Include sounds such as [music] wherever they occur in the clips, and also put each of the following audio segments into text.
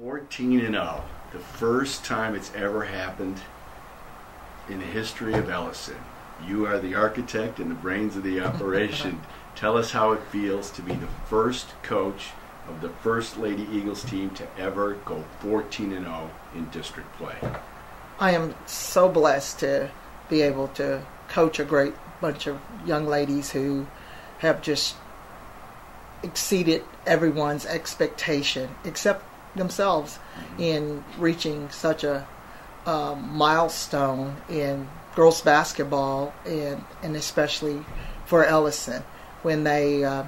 14 and 0. The first time it's ever happened in the history of Ellison. You are the architect and the brains of the operation. [laughs] Tell us how it feels to be the first coach of the First Lady Eagles team to ever go 14 and 0 in district play. I am so blessed to be able to coach a great bunch of young ladies who have just exceeded everyone's expectation except themselves mm-hmm. in reaching such a um, milestone in girls basketball and and especially for Ellison when they uh,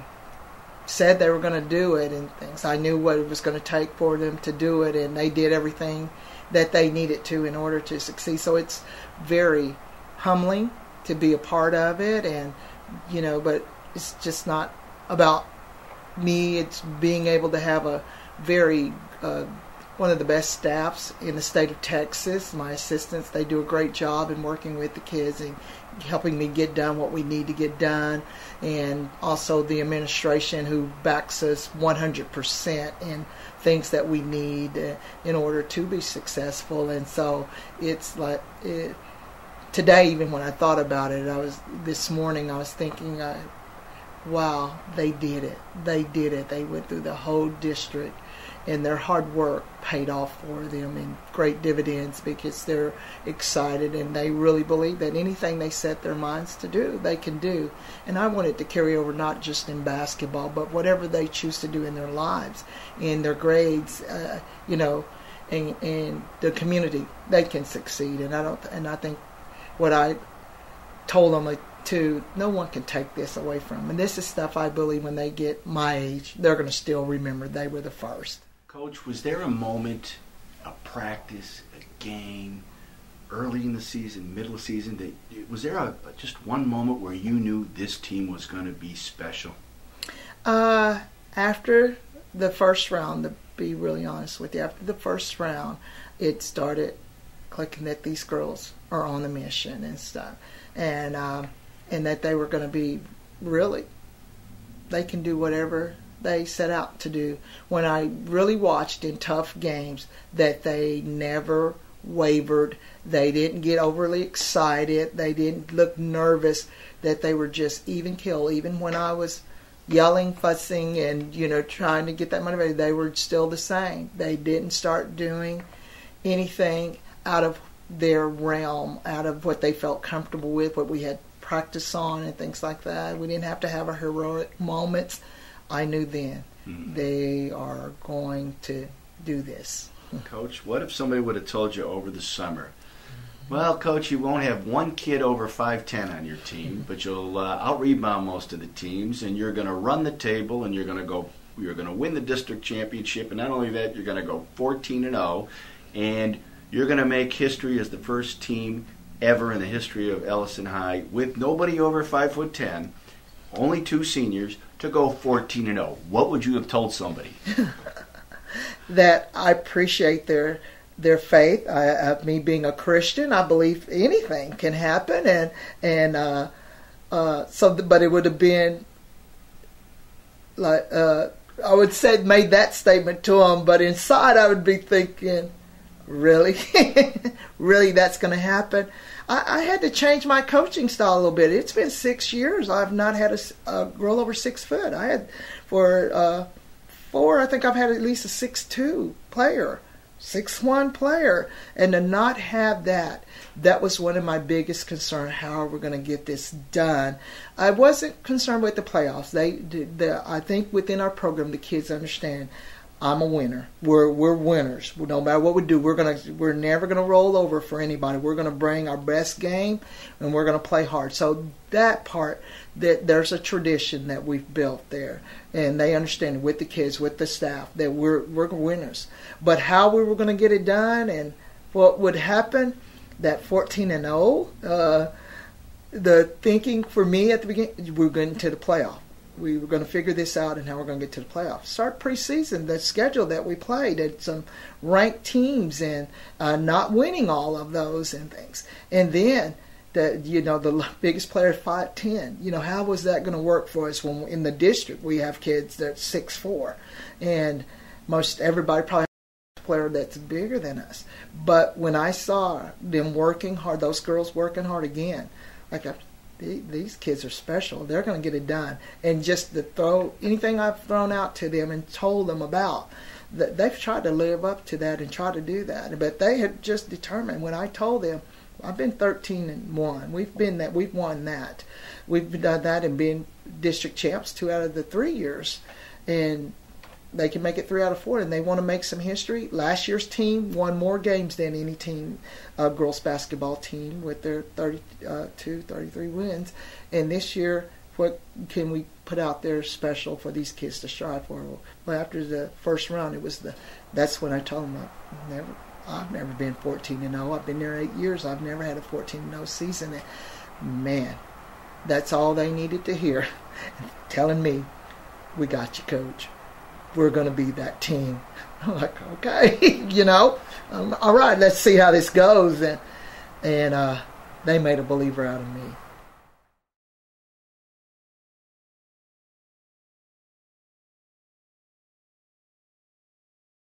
said they were going to do it and things. I knew what it was going to take for them to do it, and they did everything that they needed to in order to succeed. So it's very humbling to be a part of it, and you know, but it's just not about me. It's being able to have a very uh, one of the best staffs in the state of Texas. My assistants, they do a great job in working with the kids and helping me get done what we need to get done. And also the administration who backs us 100% in things that we need uh, in order to be successful. And so it's like, it, today, even when I thought about it, I was, this morning, I was thinking, uh, wow, they did it. They did it. They went through the whole district and their hard work paid off for them in great dividends because they're excited and they really believe that anything they set their minds to do, they can do. And I want it to carry over not just in basketball, but whatever they choose to do in their lives, in their grades, uh, you know, in, in the community, they can succeed. And I don't, and I think what I told them to no one can take this away from them. And this is stuff I believe when they get my age, they're going to still remember they were the first. Coach, was there a moment, a practice, a game, early in the season, middle of season, that was there a, just one moment where you knew this team was going to be special? Uh, after the first round, to be really honest with you, after the first round, it started clicking that these girls are on a mission and stuff, and um, and that they were going to be really, they can do whatever they set out to do. When I really watched in tough games that they never wavered, they didn't get overly excited, they didn't look nervous, that they were just even kill. Even when I was yelling, fussing, and you know trying to get that motivated, they were still the same. They didn't start doing anything out of their realm, out of what they felt comfortable with, what we had practice on, and things like that. We didn't have to have our heroic moments I knew then mm-hmm. they are going to do this. Coach, what if somebody would have told you over the summer, well, coach, you won't have one kid over 5'10 on your team, but you'll uh, out rebound most of the teams, and you're going to run the table, and you're going to go, you're going to win the district championship, and not only that, you're going to go 14 and 0, and you're going to make history as the first team ever in the history of Ellison High with nobody over 5'10, only two seniors, to go 14 and 0, what would you have told somebody? [laughs] that I appreciate their their faith. I, me being a Christian, I believe anything can happen, and and uh, uh, so. But it would have been like uh, I would say made that statement to them, but inside I would be thinking, really, [laughs] really, that's going to happen. I, I, had to change my coaching style a little bit. It's been six years. I've not had a, a girl over six foot. I had for uh, four. I think I've had at least a six two player, six one player, and to not have that. That was one of my biggest concerns. How are we going to get this done? I wasn't concerned with the playoffs. They, the, I think within our program, the kids understand I'm a winner. We're we're winners. No matter what we do, we're gonna we're never gonna roll over for anybody. We're gonna bring our best game, and we're gonna play hard. So that part, that there's a tradition that we've built there, and they understand with the kids, with the staff, that we're we're winners. But how we were gonna get it done, and what would happen, that 14 and 0, uh, the thinking for me at the beginning, we're going to the playoff we were going to figure this out and how we're going to get to the playoffs. Start preseason, the schedule that we played at some ranked teams and uh, not winning all of those and things. And then the you know the [laughs] biggest player five ten. You know how was that going to work for us when in the district we have kids that six four, and most everybody probably player that's bigger than us. But when I saw them working hard, those girls working hard again, like I, these kids are special. They're going to get it done. And just to throw anything I've thrown out to them and told them about, that they've tried to live up to that and try to do that. But they had just determined when I told them, I've been 13 and one. We've been that. We've won that. We've done that and been district champs two out of the three years, and they can make it three out of four. And they want to make some history. Last year's team won more games than any team, uh, girls basketball team, with their 32, 33 wins. And this year, what can we put out there special for these kids to strive for? Well, after the first round, it was the. That's when I told them I never I've never been 14 and 0. I've been there eight years. I've never had a 14 and 0 season. And man, that's all they needed to hear. [laughs] Telling me, "We got you, coach. We're going to be that team." [laughs] I'm like, okay, [laughs] you know, um, all right. Let's see how this goes. And and uh, they made a believer out of me.